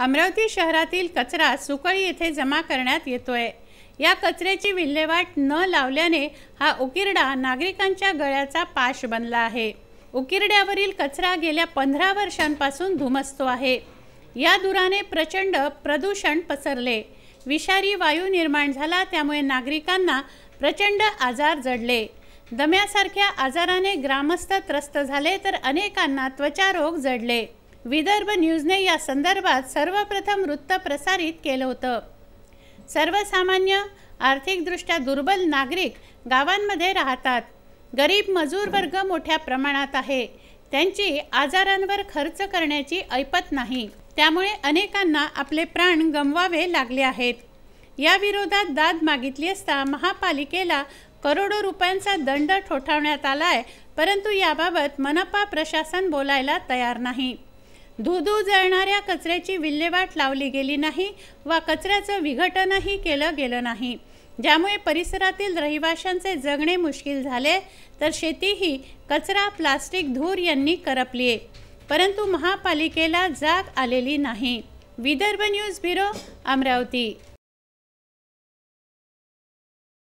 अमरावती शहरातील कचरा सुकळी येथे जमा करण्यात येतोय. या कचऱ्याची विल्हेवाट न लावल्याने हा उकिरडा नागरिकांच्या गळ्याचा पाश बनला आहे. उकिरड्यावरील कचरा गेल्या पंधरा वर्षांपासून धुमसतो आहे. या धुराने प्रचंड प्रदूषण पसरले. विषारी वायू निर्माण झाला त्यामुळे नागरिकांना प्रचंड आजार जडले. दम्यासारख्या आजाराने ग्रामस्थ त्रस्त झाले तर अनेकांना त्वचारोग जडले. विदर्भ न्यूजने या संदर्भात सर्वप्रथम वृत्त प्रसारित केलं होतं. सर्वसामान्य आर्थिकदृष्ट्या दुर्बल नागरिक गावांमध्ये राहतात. गरीब मजूर वर्ग मोठ्या प्रमाणात आहे. त्यांची आजारांवर खर्च करण्याची ऐपत नाही. त्यामुळे अनेकांना आपले प्राण गमवावे लागले आहेत. या विरोधात दाद मागितली असता महापालिकेला करोडो रुपयांचा दंड ठोठावण्यात आलाय परंतु याबाबत मनपा प्रशासन बोलायला तयार नाही. धुधू जळणाऱ्या कचऱ्याची विल्हेवाट लावली गेली नाही वा कचऱ्याचं विघटनही केलं गेलं नाही. ज्यामुळे परिसरातील रहिवाशांचे जगणे मुश्किल झाले तर शेतीही कचरा प्लास्टिक धूर यांनी करपली आहे परंतु महापालिकेला जाग आलेली नाही. Vidarbha news bureau Amravati.